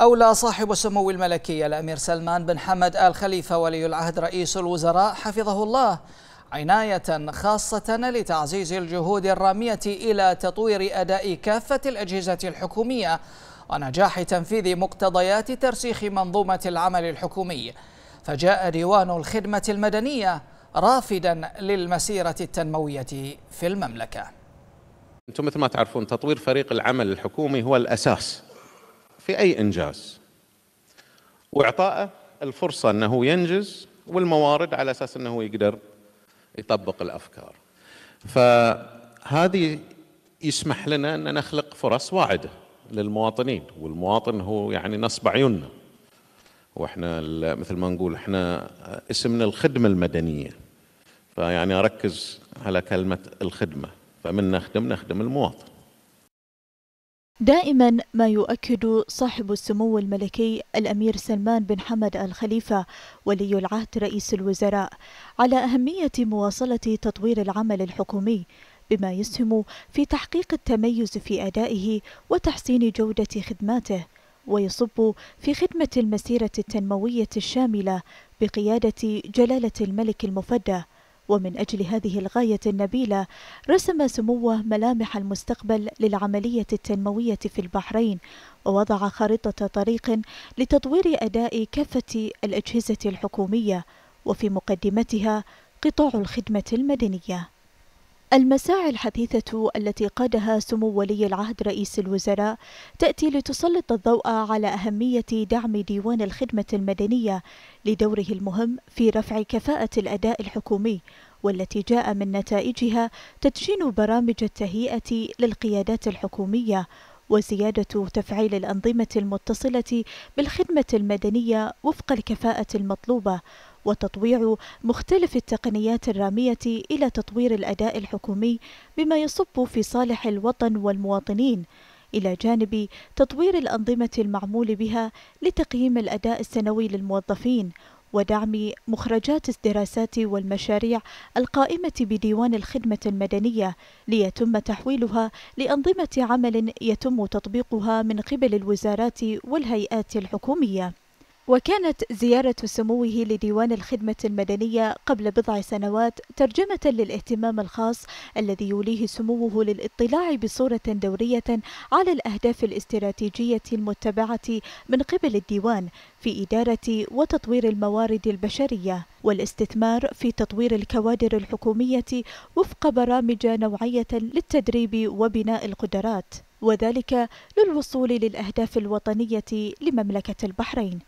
أولى صاحب السمو الملكي الأمير سلمان بن حمد آل خليفة ولي العهد رئيس الوزراء حفظه الله عناية خاصة لتعزيز الجهود الرامية إلى تطوير أداء كافة الأجهزة الحكومية ونجاح تنفيذ مقتضيات ترسيخ منظومة العمل الحكومي. فجاء ديوان الخدمة المدنية رافدا للمسيرة التنموية في المملكة. أنتم مثل ما تعرفون تطوير فريق العمل الحكومي هو الأساس في أي إنجاز. وإعطائه الفرصة أنه ينجز والموارد على أساس أنه يقدر يطبق الأفكار. فهذه يسمح لنا أن نخلق فرص واعدة للمواطنين والمواطن هو يعني نصب عيوننا. وإحنا مثل ما نقول إحنا اسمنا الخدمة المدنية. فيعني أركز على كلمة الخدمة. فمن نخدم نخدم المواطن. دائما ما يؤكد صاحب السمو الملكي الأمير سلمان بن حمد ال خليفه ولي العهد رئيس الوزراء على أهمية مواصلة تطوير العمل الحكومي بما يسهم في تحقيق التميز في أدائه وتحسين جودة خدماته ويصب في خدمة المسيرة التنموية الشاملة بقيادة جلالة الملك المفدى. ومن أجل هذه الغاية النبيلة رسم سموه ملامح المستقبل للعملية التنموية في البحرين ووضع خارطة طريق لتطوير أداء كافة الأجهزة الحكومية وفي مقدمتها قطاع الخدمة المدنية. المساعي الحثيثة التي قادها سمو ولي العهد رئيس الوزراء تأتي لتسلط الضوء على أهمية دعم ديوان الخدمة المدنية لدوره المهم في رفع كفاءة الأداء الحكومي والتي جاء من نتائجها تدشين برامج التهيئة للقيادات الحكومية وزيادة تفعيل الأنظمة المتصلة بالخدمة المدنية وفق الكفاءة المطلوبة وتطويع مختلف التقنيات الرامية إلى تطوير الأداء الحكومي بما يصب في صالح الوطن والمواطنين إلى جانب تطوير الأنظمة المعمول بها لتقييم الأداء السنوي للموظفين ودعم مخرجات الدراسات والمشاريع القائمة بديوان الخدمة المدنية ليتم تحويلها لأنظمة عمل يتم تطبيقها من قبل الوزارات والهيئات الحكومية. وكانت زيارة سموه لديوان الخدمة المدنية قبل بضع سنوات ترجمة للاهتمام الخاص الذي يوليه سموه للاطلاع بصورة دورية على الأهداف الاستراتيجية المتبعة من قبل الديوان في إدارة وتطوير الموارد البشرية والاستثمار في تطوير الكوادر الحكومية وفق برامج نوعية للتدريب وبناء القدرات وذلك للوصول للأهداف الوطنية لمملكة البحرين.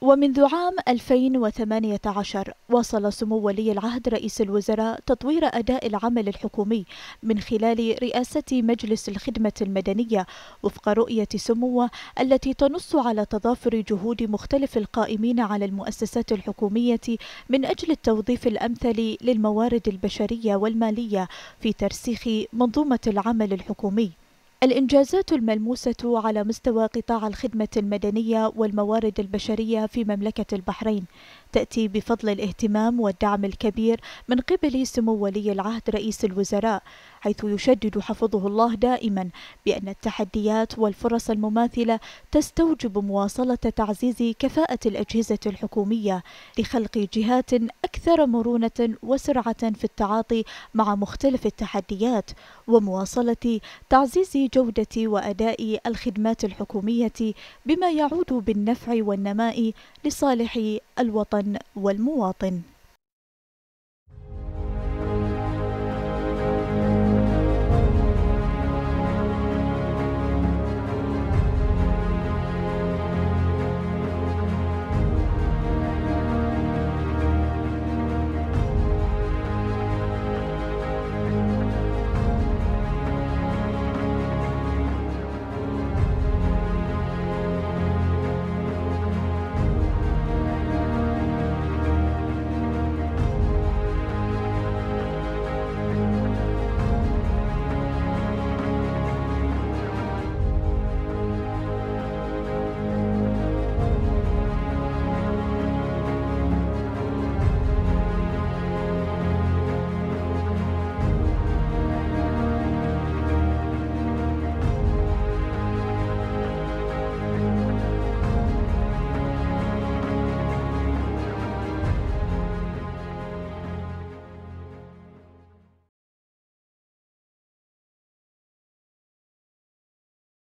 ومنذ عام 2018 واصل سمو ولي العهد رئيس الوزراء تطوير أداء العمل الحكومي من خلال رئاسة مجلس الخدمة المدنية وفق رؤية سموه التي تنص على تضافر جهود مختلف القائمين على المؤسسات الحكومية من أجل التوظيف الأمثل للموارد البشرية والمالية في ترسيخ منظومة العمل الحكومي. الإنجازات الملموسة على مستوى قطاع الخدمة المدنية والموارد البشرية في مملكة البحرين تأتي بفضل الاهتمام والدعم الكبير من قبل سمو ولي العهد رئيس الوزراء. حيث يشدد حفظه الله دائما بأن التحديات والفرص المماثلة تستوجب مواصلة تعزيز كفاءة الأجهزة الحكومية لخلق جهات أكثر مرونة وسرعة في التعاطي مع مختلف التحديات ومواصلة تعزيز جودة وأداء الخدمات الحكومية بما يعود بالنفع والنماء لصالح الوطن والمواطن.